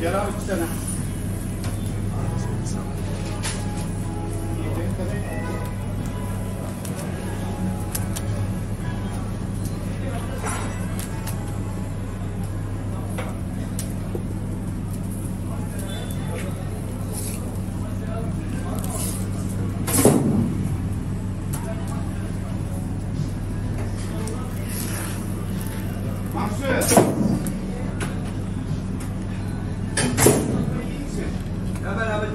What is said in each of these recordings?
Gel abi iki tane.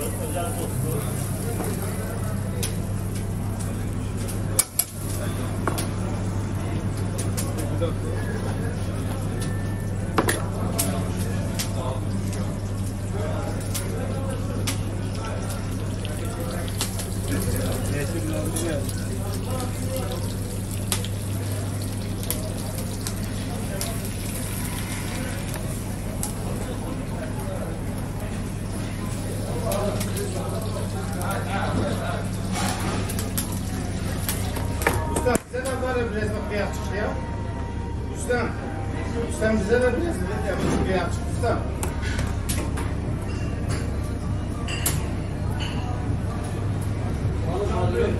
네, 지금 나오면 bak beyaz çıktı ya. Ustam. Ustam bize de bak beyaz çıktı ustam. Gördün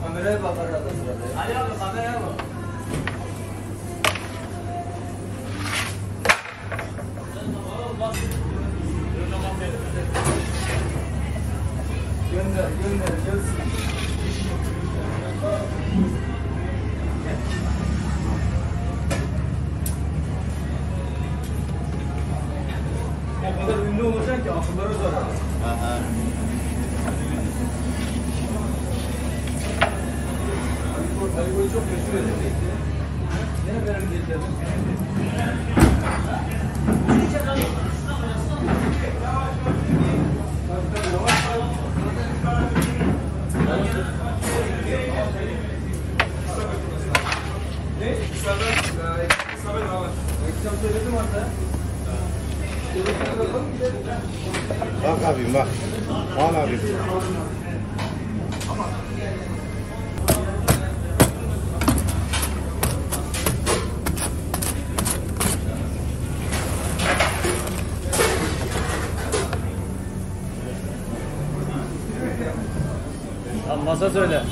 کمرے پکڑ رہا تھا آ جاؤ کمرے Gönder, gönder, gönder. Bak abim bak. Al abim. Masa söyle.